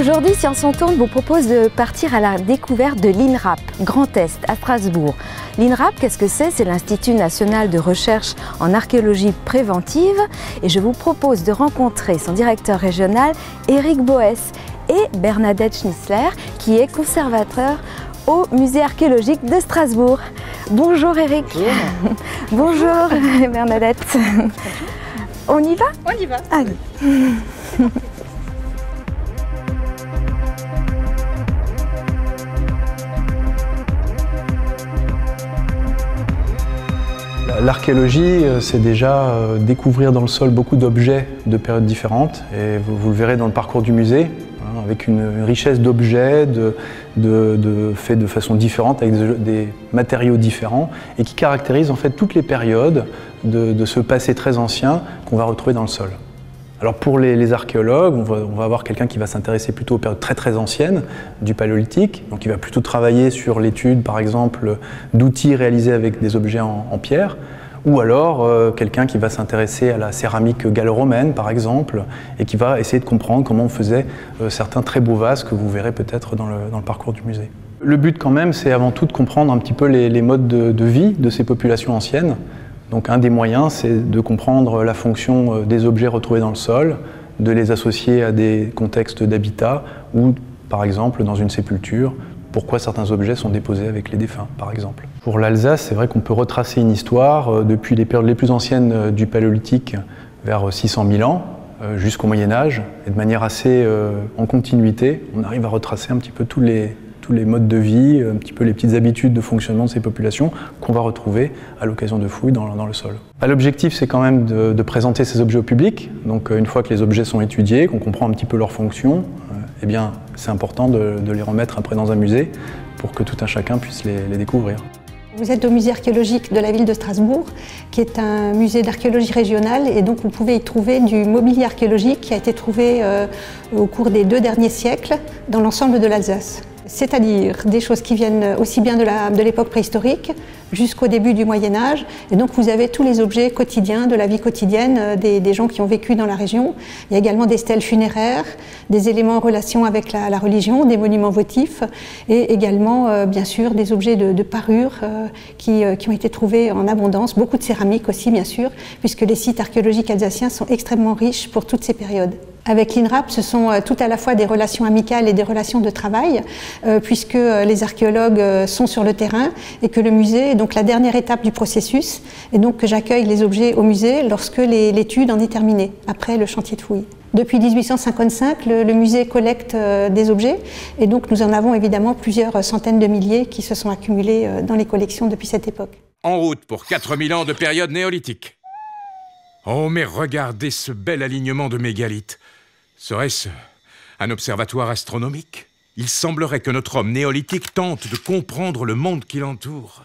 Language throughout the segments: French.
Aujourd'hui, Science en Tourne vous propose de partir à la découverte de l'INRAP, Grand Est, à Strasbourg. L'INRAP, qu'est-ce que c'est? C'est l'Institut national de recherche en archéologie préventive. Et je vous propose de rencontrer son directeur régional, Éric Boès, et Bernadette Schnitzler, qui est conservateur au musée archéologique de Strasbourg. Bonjour Éric. Bonjour, Bernadette. On y va? On y va. Allez. L'archéologie, euh, c'est déjà euh, découvrir dans le sol beaucoup d'objets de périodes différentes. Et vous, le verrez dans le parcours du musée, hein, avec une richesse d'objets, de, faits de façon différente, avec des, matériaux différents, et qui caractérisent en fait toutes les périodes de, ce passé très ancien qu'on va retrouver dans le sol. Alors pour les, archéologues, on va, avoir quelqu'un qui va s'intéresser plutôt aux périodes très très anciennes du paléolithique, donc il va plutôt travailler sur l'étude par exemple d'outils réalisés avec des objets en pierre, ou alors euh, quelqu'un qui va s'intéresser à la céramique gallo-romaine par exemple, et qui va essayer de comprendre comment on faisait euh, certains très beaux vases que vous verrez peut-être dans le, dans le parcours du musée. Le but quand même, c'est avant tout de comprendre un petit peu les, modes de, de vie de ces populations anciennes, donc un des moyens, c'est de comprendre la fonction euh, des objets retrouvés dans le sol, de les associer à des contextes d'habitat ou, par exemple, dans une sépulture, pourquoi certains objets sont déposés avec les défunts, par exemple. Pour l'Alsace, c'est vrai qu'on peut retracer une histoire euh, depuis les périodes les plus anciennes euh, du Paléolithique vers 600 000 ans jusqu'au Moyen Âge, et de manière assez en continuité, on arrive à retracer un petit peu tous les, modes de vie, un petit peu les petites habitudes de fonctionnement de ces populations qu'on va retrouver à l'occasion de fouilles dans, le sol. Bah, L'objectif, c'est quand même de, présenter ces objets au public. Donc, une fois que les objets sont étudiés, qu'on comprend un petit peu leur fonction, euh, eh bien, c'est important de, les remettre après dans un musée pour que tout un chacun puisse les découvrir. Vous êtes au musée archéologique de la ville de Strasbourg, qui est un musée d'archéologie régionale, et donc vous pouvez y trouver du mobilier archéologique qui a été trouvé euh, au cours des deux derniers siècles dans l'ensemble de l'Alsace c'est-à-dire des choses qui viennent aussi bien de l'époque préhistorique jusqu'au début du Moyen Âge. Et donc vous avez tous les objets quotidiens de la vie quotidienne euh, des, gens qui ont vécu dans la région. Il y a également des stèles funéraires, des éléments en relation avec la, religion, des monuments votifs et également euh, bien sûr des objets de, parure euh, qui, qui, ont été trouvés en abondance, beaucoup de céramique aussi bien sûr, puisque les sites archéologiques alsaciens sont extrêmement riches pour toutes ces périodes. Avec l'INRAP, ce sont euh, tout à la fois des relations amicales et des relations de travail, euh, puisque les archéologues sont sur le terrain et que le musée est donc la dernière étape du processus, et donc que j'accueille les objets au musée lorsque l'étude en est terminée, après le chantier de fouille. Depuis 1855, le, musée collecte euh, des objets et donc nous en avons évidemment plusieurs centaines de milliers qui se sont accumulés euh, dans les collections depuis cette époque. En route pour 4000 ans de période néolithique. Oh, mais regardez ce bel alignement de mégalithes. Serait-ce un observatoire astronomique? Il semblerait que notre homme néolithique tente de comprendre le monde qui l'entoure.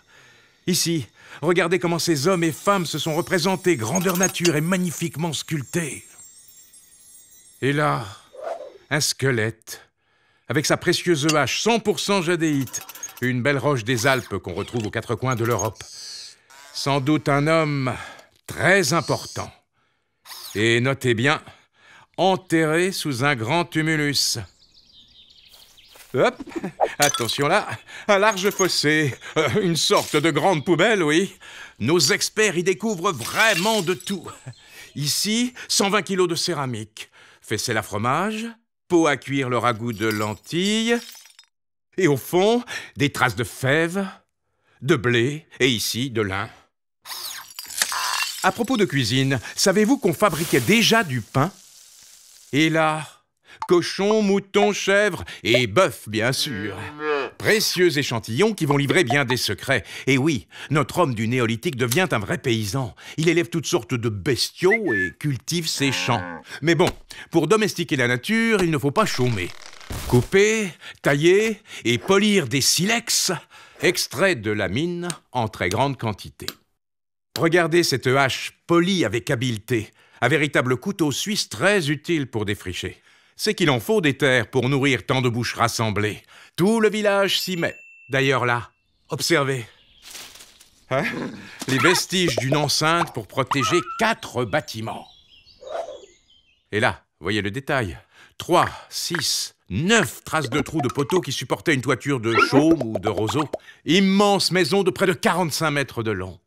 Ici, regardez comment ces hommes et femmes se sont représentés, grandeur nature et magnifiquement sculptés. Et là, un squelette, avec sa précieuse hache 100% jadéite, une belle roche des Alpes qu'on retrouve aux quatre coins de l'Europe. Sans doute un homme très important. Et notez bien, enterré sous un grand tumulus. Hop, attention là, un large fossé, euh, une sorte de grande poubelle, oui. Nos experts y découvrent vraiment de tout. Ici, 120 kilos de céramique, faisselle à fromage, pot à cuire le ragoût de lentilles, et au fond, des traces de fèves, de blé, et ici, de lin. À propos de cuisine, savez-vous qu'on fabriquait déjà du pain Et là, cochon, mouton, chèvre et bœuf, bien sûr. Précieux échantillons qui vont livrer bien des secrets. Et oui, notre homme du néolithique devient un vrai paysan. Il élève toutes sortes de bestiaux et cultive ses champs. Mais bon, pour domestiquer la nature, il ne faut pas chômer. Couper, tailler et polir des silex, extraits de la mine en très grande quantité. Regardez cette hache polie avec habileté, un véritable couteau suisse très utile pour défricher. C'est qu'il en faut des terres pour nourrir tant de bouches rassemblées. Tout le village s'y met. D'ailleurs là, observez. Hein? Les vestiges d'une enceinte pour protéger quatre bâtiments. Et là, voyez le détail. Trois, six, neuf traces de trous de poteaux qui supportaient une toiture de chaume ou de roseau. Immense maison de près de 45 mètres de long.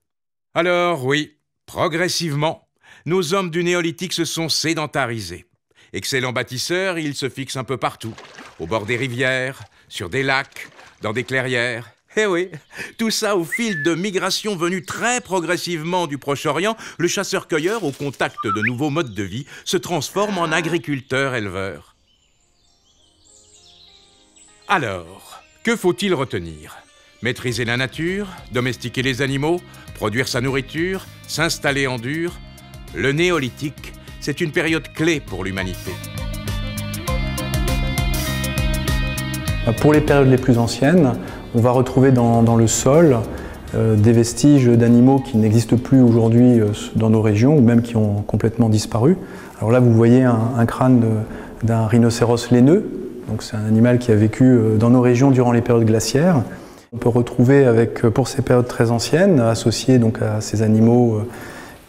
Alors oui, progressivement, nos hommes du néolithique se sont sédentarisés. Excellents bâtisseurs, ils se fixent un peu partout, au bord des rivières, sur des lacs, dans des clairières. Eh oui, tout ça au fil de migrations venues très progressivement du Proche-Orient, le chasseur-cueilleur, au contact de nouveaux modes de vie, se transforme en agriculteur-éleveur. Alors, que faut-il retenir? Maîtriser la nature, domestiquer les animaux, produire sa nourriture, s'installer en dur Le néolithique, c'est une période clé pour l'humanité. Pour les périodes les plus anciennes, on va retrouver dans, le sol euh, des vestiges d'animaux qui n'existent plus aujourd'hui euh, dans nos régions ou même qui ont complètement disparu. Alors là, vous voyez un, crâne d'un rhinocéros laineux. Donc c'est un animal qui a vécu euh, dans nos régions durant les périodes glaciaires. On peut retrouver avec, pour ces périodes très anciennes, associées donc à ces animaux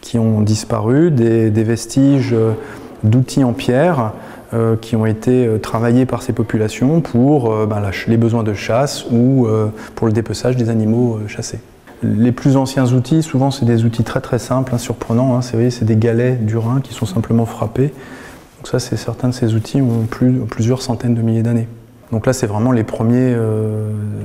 qui ont disparu, des, vestiges d'outils en pierre euh, qui ont été euh, travaillés par ces populations pour euh, ben, les besoins de chasse ou pour le dépeçage des animaux chassés. Les plus anciens outils, souvent c'est des outils très très simples, hein, surprenants. Hein, c'est des galets du Rhin qui sont simplement frappés. Donc ça, c'est certains de ces outils ont plus, plusieurs centaines de milliers d'années. Donc là, c'est vraiment les premiers,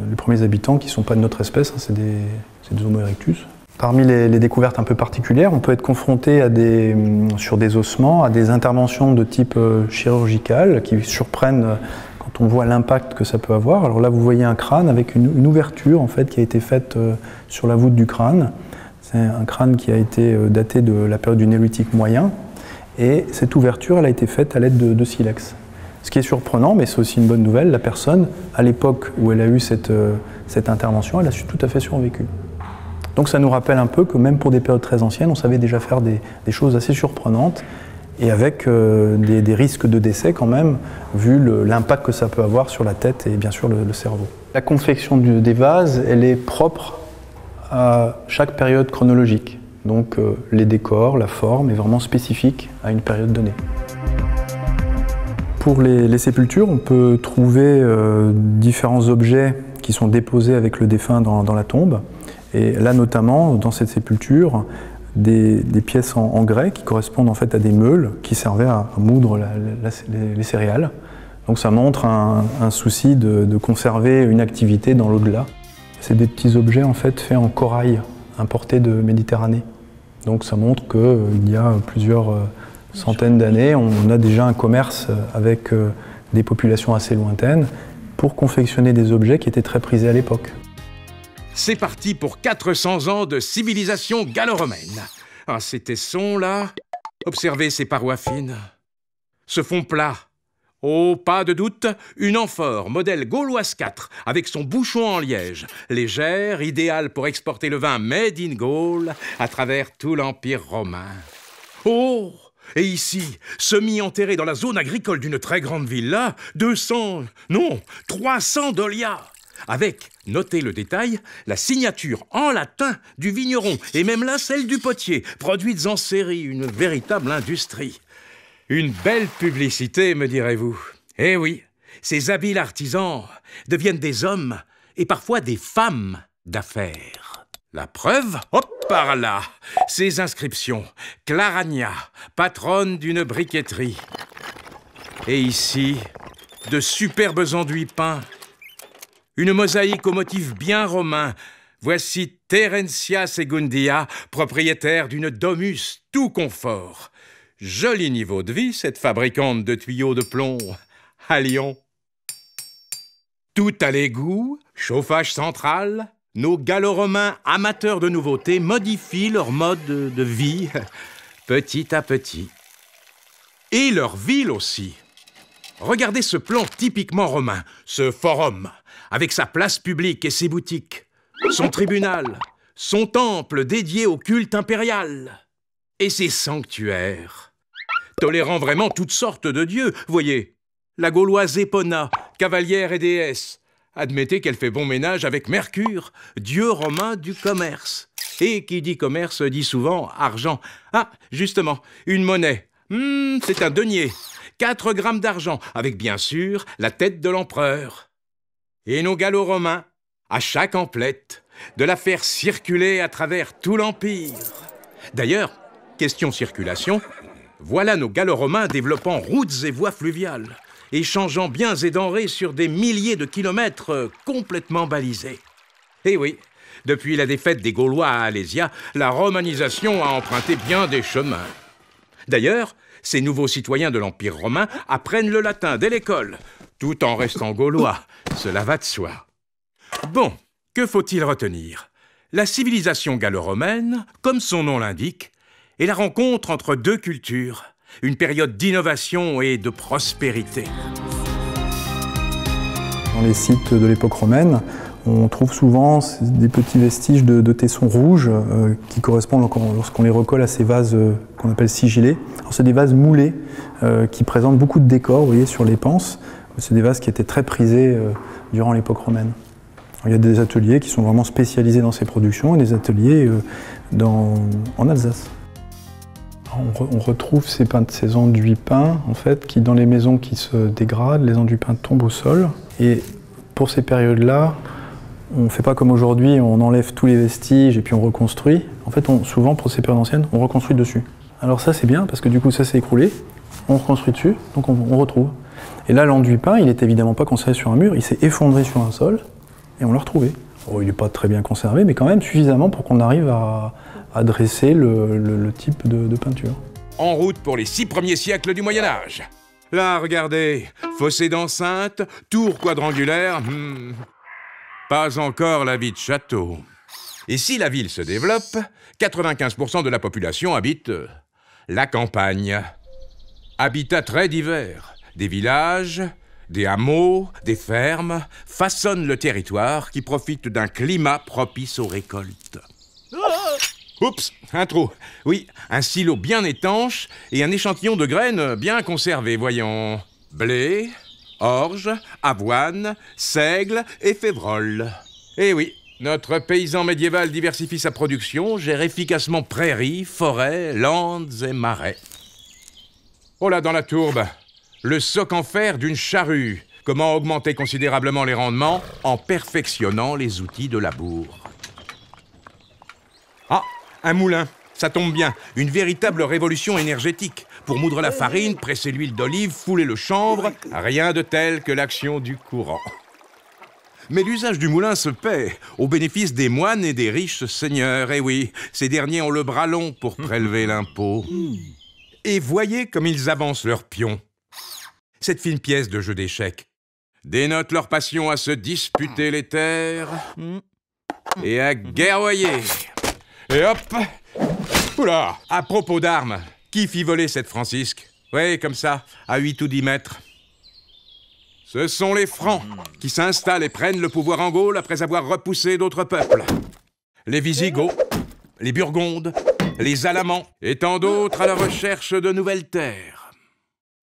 les premiers habitants qui ne sont pas de notre espèce, hein, c'est des Homo erectus. Parmi les, découvertes un peu particulières, on peut être confronté à des, mm, sur des ossements à des interventions de type euh, chirurgical qui surprennent euh, quand on voit l'impact que ça peut avoir. Alors là, vous voyez un crâne avec une, ouverture en fait qui a été faite euh, sur la voûte du crâne. C'est un crâne qui a été daté de la période du néolithique moyen. Et cette ouverture, elle a été faite à l'aide de, silex. Ce qui est surprenant, mais c'est aussi une bonne nouvelle, la personne, à l'époque où elle a eu cette, cette intervention, elle a tout à fait survécu. Donc ça nous rappelle un peu que même pour des périodes très anciennes, on savait déjà faire des, choses assez surprenantes et avec euh, des, risques de décès quand même, vu l'impact que ça peut avoir sur la tête et bien sûr le, cerveau. La confection des vases, elle est propre à chaque période chronologique. Donc euh, les décors, la forme est vraiment spécifique à une période donnée. Pour les, sépultures, on peut trouver euh, différents objets qui sont déposés avec le défunt dans la tombe. Et là, notamment, dans cette sépulture, des, pièces en, grès qui correspondent en fait à des meules qui servaient à, moudre les, céréales. Donc ça montre un, souci de, conserver une activité dans l'au-delà. C'est des petits objets en fait faits en corail importés de Méditerranée. Donc ça montre qu'il euh, y a plusieurs euh, centaines d'années, on a déjà un commerce avec euh, des populations assez lointaines pour confectionner des objets qui étaient très prisés à l'époque. C'est parti pour 400 ans de civilisation gallo-romaine. Ah, c'était son là Observez ces parois fines. Ce fond plat. Oh, pas de doute, une amphore, modèle Gauloise 4, avec son bouchon en liège, légère, idéale pour exporter le vin made in Gaul à travers tout l'Empire romain. Oh et ici, semi-enterré dans la zone agricole d'une très grande villa, 200, non, 300 dolias avec, notez le détail, la signature en latin du vigneron, et même là celle du potier, produites en série, une véritable industrie. Une belle publicité, me direz-vous. Eh oui, ces habiles artisans deviennent des hommes et parfois des femmes d'affaires. La preuve Hop par là Ces inscriptions. Claragna, patronne d'une briqueterie. Et ici, de superbes enduits peints une mosaïque au motif bien romain. Voici Terencia Segundia, propriétaire d'une domus tout confort. Joli niveau de vie, cette fabricante de tuyaux de plomb à Lyon. Tout à l'égout, chauffage central, nos gallo-romains amateurs de nouveautés modifient leur mode de vie petit à petit. Et leur ville aussi. Regardez ce plan typiquement romain, ce forum avec sa place publique et ses boutiques, son tribunal, son temple dédié au culte impérial, et ses sanctuaires, tolérant vraiment toutes sortes de dieux. Voyez, la Gauloise Épona, cavalière et déesse, admettez qu'elle fait bon ménage avec Mercure, dieu romain du commerce. Et qui dit commerce dit souvent argent. Ah, justement, une monnaie. Hmm, c'est un denier 4 grammes d'argent, avec bien sûr la tête de l'empereur. Et nos gallo-romains, à chaque emplette, de la faire circuler à travers tout l'Empire. D'ailleurs, question circulation, voilà nos gallo-romains développant routes et voies fluviales, échangeant biens et denrées sur des milliers de kilomètres complètement balisés. Eh oui, depuis la défaite des Gaulois à Alésia, la romanisation a emprunté bien des chemins. D'ailleurs, ces nouveaux citoyens de l'Empire romain apprennent le latin dès l'école, tout en restant gaulois. Cela va de soi. Bon, que faut-il retenir? La civilisation gallo-romaine, comme son nom l'indique, est la rencontre entre deux cultures, une période d'innovation et de prospérité. Dans les sites de l'époque romaine, on trouve souvent des petits vestiges de, tessons rouges euh, qui correspondent lorsqu'on les recolle à ces vases euh, qu'on appelle sigillés. C'est des vases moulés euh, qui présentent beaucoup de décors, sur les panses. C'est des vases qui étaient très prisés durant l'époque romaine. il y a des ateliers qui sont vraiment spécialisés dans ces productions et des ateliers en Alsace. On, retrouve ces, enduits peints, qui dans les maisons qui se dégradent, les enduits peints tombent au sol. Et pour ces périodes-là, on ne fait pas comme aujourd'hui, on enlève tous les vestiges et puis on reconstruit. En fait, souvent, pour ces périodes anciennes, on reconstruit dessus. Alors ça, c'est bien, parce que du coup, ça s'est écroulé, on reconstruit dessus, donc on, retrouve. Et là, l'enduit peint, il n'est évidemment pas conservé sur un mur, il s'est effondré sur un sol, et on l'a retrouvé. Oh, il n'est pas très bien conservé, mais quand même suffisamment pour qu'on arrive à, dresser le, type de, peinture. En route pour les six premiers siècles du Moyen Âge. Là, regardez, fossé d'enceinte, tour quadrangulaire, hmm, pas encore la vie de château. Et si la ville se développe, 95% de la population habite euh, la campagne. Habitats très divers. Des villages, des hameaux, des fermes façonnent le territoire qui profite d'un climat propice aux récoltes. Oups, un trou. Oui, un silo bien étanche et un échantillon de graines bien conservé, voyons. Blé, orge, avoine, seigle et févrole. Eh oui, notre paysan médiéval diversifie sa production, gère efficacement prairies, forêts, landes et marais. Oh là, dans la tourbe, le soc en fer d'une charrue. Comment augmenter considérablement les rendements en perfectionnant les outils de labour. Ah, un moulin. Ça tombe bien, une véritable révolution énergétique. Pour moudre la farine, presser l'huile d'olive, fouler le chanvre, rien de tel que l'action du courant. Mais l'usage du moulin se paie, au bénéfice des moines et des riches seigneurs. Eh oui, ces derniers ont le bras long pour prélever l'impôt. Et voyez comme ils avancent leurs pions. Cette fine pièce de jeu d'échecs dénote leur passion à se disputer les terres et à guerroyer. Et hop Oula À propos d'armes, qui fit voler cette Francisque? Oui, comme ça, à 8 ou 10 mètres. Ce sont les Francs qui s'installent et prennent le pouvoir en Gaule après avoir repoussé d'autres peuples. Les Visigoths, les Burgondes, les Alamans et tant d'autres à la recherche de nouvelles terres.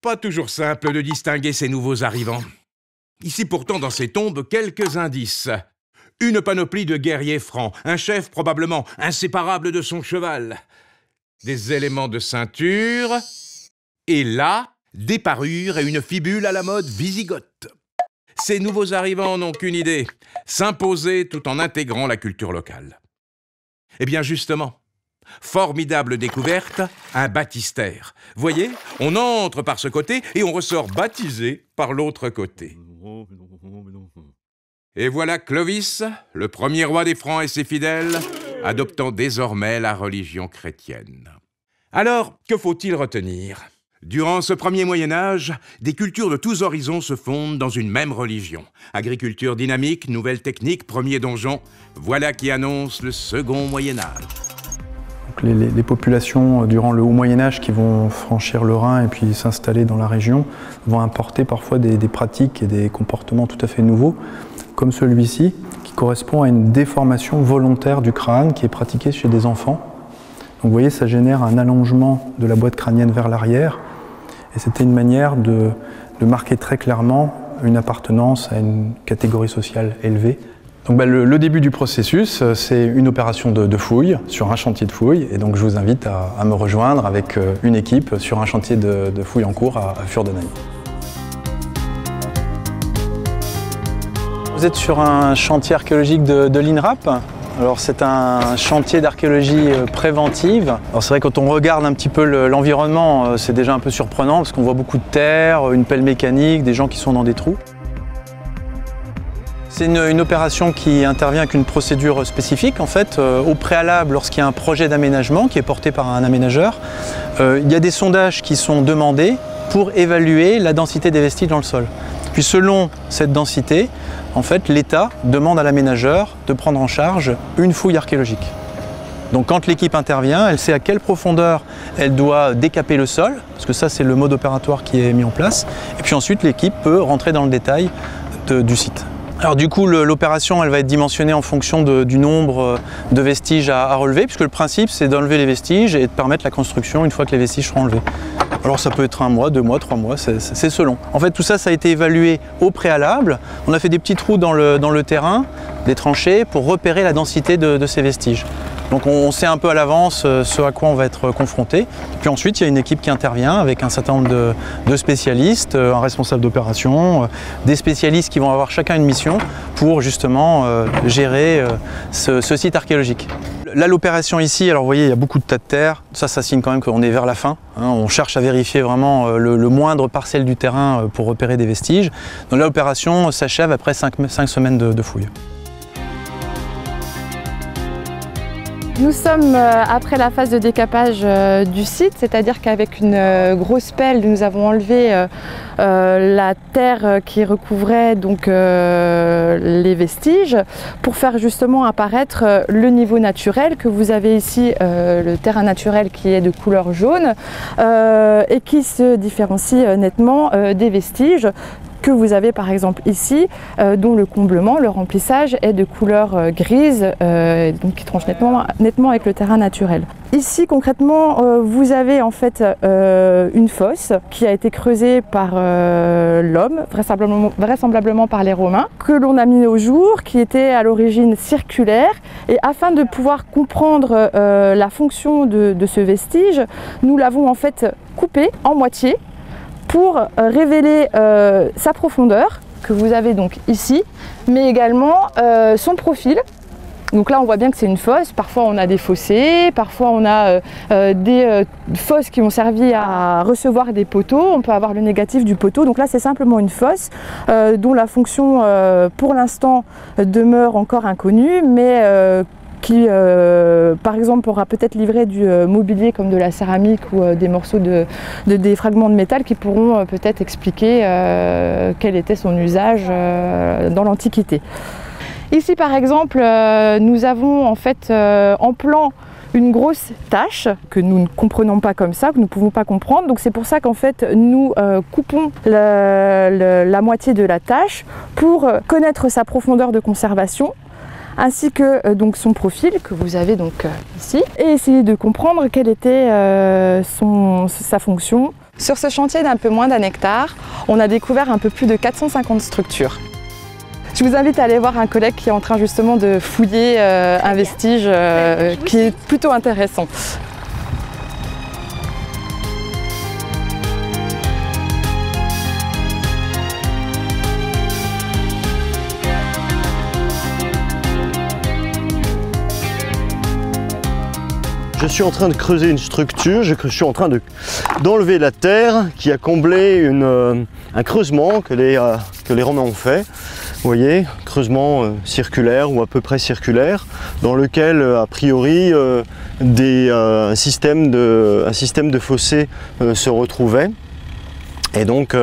Pas toujours simple de distinguer ces nouveaux arrivants. Ici pourtant dans ces tombes quelques indices. Une panoplie de guerriers francs, un chef probablement inséparable de son cheval, des éléments de ceinture, et là, des parures et une fibule à la mode visigote. Ces nouveaux arrivants n'ont qu'une idée, s'imposer tout en intégrant la culture locale. Eh bien justement, formidable découverte, un baptistère. Voyez, on entre par ce côté et on ressort baptisé par l'autre côté. Et voilà Clovis, le premier roi des Francs et ses fidèles, adoptant désormais la religion chrétienne. Alors, que faut-il retenir? Durant ce premier Moyen Âge, des cultures de tous horizons se fondent dans une même religion. Agriculture dynamique, nouvelles techniques, premiers donjons, voilà qui annonce le second Moyen Âge. Les, populations euh, durant le Haut Moyen Âge qui vont franchir le Rhin et puis s'installer dans la région vont importer parfois des, des pratiques et des comportements tout à fait nouveaux comme celui-ci, qui correspond à une déformation volontaire du crâne qui est pratiquée chez des enfants. Donc vous voyez, ça génère un allongement de la boîte crânienne vers l'arrière, et c'était une manière de, marquer très clairement une appartenance à une catégorie sociale élevée. Bah, le, début du processus, c'est une opération de, fouille sur un chantier de fouille. Et donc je vous invite à, me rejoindre avec une équipe sur un chantier de, fouille en cours à, à. Vous êtes sur un chantier archéologique de, l'INRAP. Alors c'est un chantier d'archéologie euh, préventive. Alors c'est vrai quand on regarde un petit peu l'environnement, euh, c'est déjà un peu surprenant parce qu'on voit beaucoup de terre, une pelle mécanique, des gens qui sont dans des trous. C'est une, opération qui intervient avec une procédure spécifique. En fait, euh, au préalable, lorsqu'il y a un projet d'aménagement qui est porté par un aménageur, il y a des sondages qui sont demandés pour évaluer la densité des vestiges dans le sol. Puis selon cette densité, en fait, l'État demande à l'aménageur de prendre en charge une fouille archéologique. Donc quand l'équipe intervient, elle sait à quelle profondeur elle doit décaper le sol, parce que ça c'est le mode opératoire qui est mis en place, et puis ensuite l'équipe peut rentrer dans le détail du site. Alors du coup, l'opération, elle va être dimensionnée en fonction du nombre euh, de vestiges à, relever, puisque le principe, c'est d'enlever les vestiges et de permettre la construction une fois que les vestiges seront enlevés. Alors ça peut être un mois, deux mois, trois mois, c'est selon. En fait, tout ça, ça a été évalué au préalable. On a fait des petits trous dans le, dans le terrain, des tranchées, pour repérer la densité de ces vestiges. Donc on, sait un peu à l'avance euh, ce à quoi on va être confronté. Puis ensuite, il y a une équipe qui intervient avec un certain nombre de, spécialistes, euh, un responsable d'opération, euh, des spécialistes qui vont avoir chacun une mission pour justement gérer ce, site archéologique. Là, l'opération ici, alors vous voyez, il y a beaucoup de tas de terre. Ça, ça signe quand même qu'on est vers la fin. Hein. On cherche à vérifier vraiment le, moindre parcelle du terrain pour repérer des vestiges. Donc là, l'opération s'achève après 5 semaines de fouilles. Nous sommes euh, après la phase de décapage euh, du site, c'est-à-dire qu'avec une euh, grosse pelle, nous avons enlevé la terre qui recouvrait donc les vestiges pour faire justement apparaître le niveau naturel que vous avez ici, le terrain naturel qui est de couleur jaune et qui se différencie nettement des vestiges que vous avez par exemple ici, euh, dont le comblement, le remplissage est de couleur euh, grise, euh, donc qui tranche nettement, avec le terrain naturel. Ici concrètement, vous avez en fait une fosse qui a été creusée par l'homme, vraisemblablement, vraisemblablement, par les Romains, que l'on a mis au jour, qui était à l'origine circulaire. Et afin de pouvoir comprendre la fonction de, de ce vestige, nous l'avons en fait coupé en moitié pour euh, révéler euh, sa profondeur, que vous avez donc ici, mais également euh, son profil. Donc là, on voit bien que c'est une fosse. Parfois, on a des fossés, parfois, on a des fosses qui ont servi à recevoir des poteaux. On peut avoir le négatif du poteau. Donc là, c'est simplement une fosse dont la fonction, pour l'instant, demeure encore inconnue, mais qui, euh, par exemple, pourra peut-être livrer du euh, mobilier comme de la céramique ou euh, des morceaux de, des fragments de métal qui pourront peut-être expliquer quel était son usage dans l'Antiquité. Ici, par exemple, nous avons en fait en plan une grosse tâche que nous ne comprenons pas comme ça, que nous ne pouvons pas comprendre. Donc c'est pour ça qu'en fait nous coupons la, moitié de la tâche pour connaître sa profondeur de conservation ainsi que euh, donc son profil que vous avez donc euh, ici et essayer de comprendre quelle était euh, sa fonction. Sur ce chantier d'un peu moins d'un hectare, on a découvert un peu plus de 450 structures. Je vous invite à aller voir un collègue qui est en train justement de fouiller un vestige qui est plutôt intéressant. Je suis en train de creuser une structure, je suis en train d'enlever la terre qui a comblé euh, un creusement que les, euh, que les Romains ont fait. Vous voyez, creusement euh, circulaire ou à peu près circulaire, dans lequel a priori un, système de, un système de fossés se retrouvait. Et donc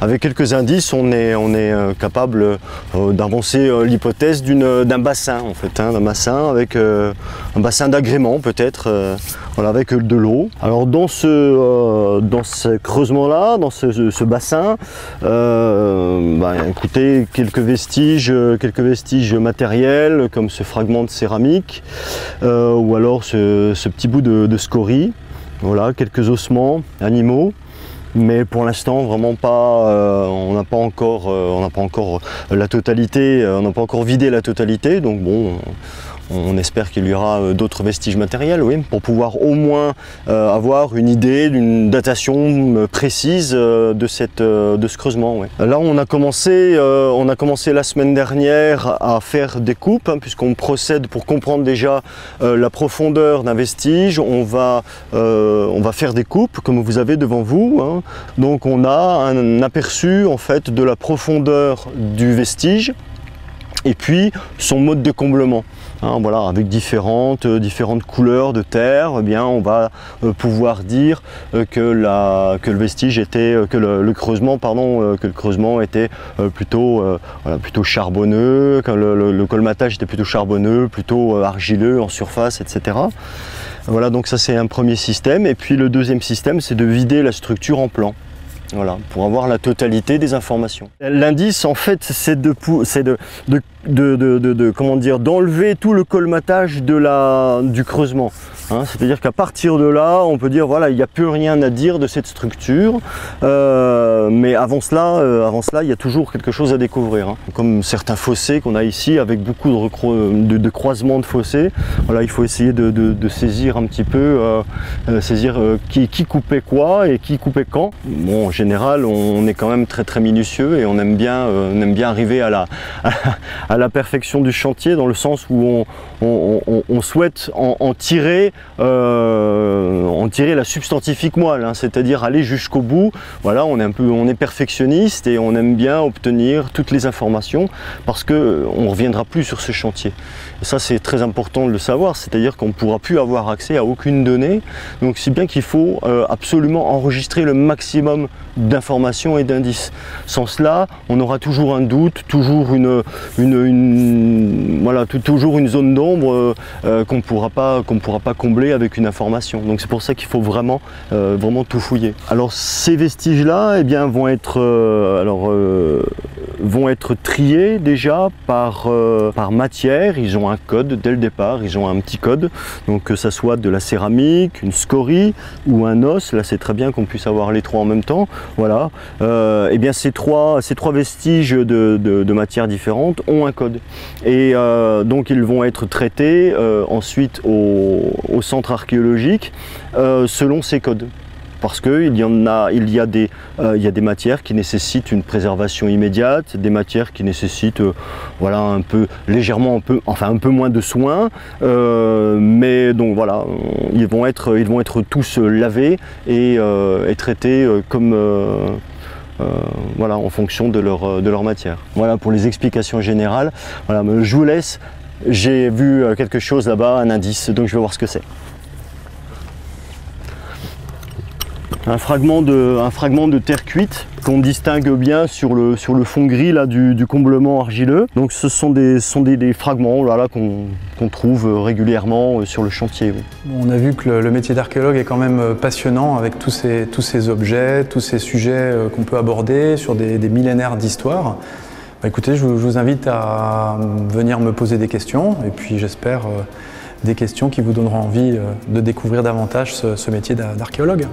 avec quelques indices, on est, euh, capable euh, d'avancer euh, l'hypothèse d'un bassin, en fait, hein, d'un bassin avec un bassin d'agrément peut-être, avec de l'eau. Alors dans ce, dans ce creusement-là, dans ce, bassin, bah, écoutez, quelques vestiges, quelques vestiges matériels comme ce fragment de céramique ou alors ce, petit bout de, de scorie. Voilà, quelques ossements animaux. Mais pour l'instant vraiment pas, on n'a pas encore, on n'a pas encore la totalité, on n'a pas encore vidé la totalité, donc bon. On espère qu'il y aura euh, d'autres vestiges matériels, oui, pour pouvoir au moins euh, avoir une idée d'une datation euh, précise de, ce creusement. Là, on a, commencé, on a commencé la semaine dernière à faire des coupes, hein, puisqu'on procède pour comprendre déjà la profondeur d'un vestige. On va, on va faire des coupes, comme vous avez devant vous. Hein. Donc, on a un aperçu en fait de la profondeur du vestige et puis son mode de comblement. Hein, voilà, avec différentes, euh, différentes couleurs de terre, eh bien, on va euh, pouvoir dire euh, que, le vestige était, creusement, était plutôt charbonneux, que le, colmatage était plutôt charbonneux, plutôt argileux en surface, etc. Voilà, donc ça c'est un premier système. Et puis le deuxième système, c'est de vider la structure en plan. Voilà, pour avoir la totalité des informations. L'indice, en fait, c'est de, comment dire, d'enlever tout le colmatage de la, du creusement. Hein. C'est-à-dire qu'à partir de là, on peut dire voilà, il n'y a plus rien à dire de cette structure. Euh, mais avant cela, euh, avant cela, il y a toujours quelque chose à découvrir. Hein. Comme certains fossés qu'on a ici, avec beaucoup de, croisements de fossés. Voilà, il faut essayer de, saisir un petit peu, euh, saisir qui, qui, coupait quoi et qui coupait quand. Bon, général, on est quand même très minutieux et on aime bien, on aime bien arriver à la, perfection du chantier dans le sens où on, souhaite en, tirer, euh, en tirer la substantifique moelle, hein, c'est-à-dire aller jusqu'au bout. Voilà, on est un peu, on est perfectionniste et on aime bien obtenir toutes les informations parce que on reviendra plus sur ce chantier. Et ça, c'est très important de le savoir, c'est-à-dire qu'on ne pourra plus avoir accès à aucune donnée. Donc, c'est bien qu'il faut euh, absolument enregistrer le maximum d'informations et d'indices. Sans cela, on aura toujours un doute, toujours une, voilà, toujours une zone d'ombre euh, euh, qu'on ne pourra pas combler avec une information. Donc c'est pour ça qu'il faut vraiment vraiment tout fouiller. Alors ces vestiges là, eh vont être vont être triés déjà par par matière. Ils ont un code dès le départ, ils ont un petit code, donc que ça soit de la céramique, une scorie ou un os, là c'est très bien qu'on puisse avoir les trois en même temps, voilà. euh, eh bien ces trois, vestiges de, matières différentes ont un code. Et euh, donc ils vont être traités euh, ensuite au, centre archéologique selon ces codes parce qu'il y a, des, matières qui nécessitent une préservation immédiate, des matières qui nécessitent, voilà, un peu légèrement, un peu, enfin un peu moins de soins, euh, donc voilà, ils vont être, ils vont être tous lavés et, traités comme voilà, en fonction de leur, de leur matière. Voilà pour les explications générales. Voilà, je vous laisse. J'ai vu quelque chose là-bas, un indice, donc je vais voir ce que c'est. Un fragment de, terre cuite qu'on distingue bien sur le, fond gris là, du, comblement argileux. Donc ce sont des, fragments là, qu'on trouve régulièrement euh, sur le chantier. On a vu que le, métier d'archéologue est quand même euh, passionnant avec tous ces, objets, tous ces sujets euh, qu'on peut aborder sur des, millénaires d'histoire. Bah, écoutez, je vous, invite à venir me poser des questions et puis j'espère des questions qui vous donneront envie de découvrir davantage ce métier d'archéologue.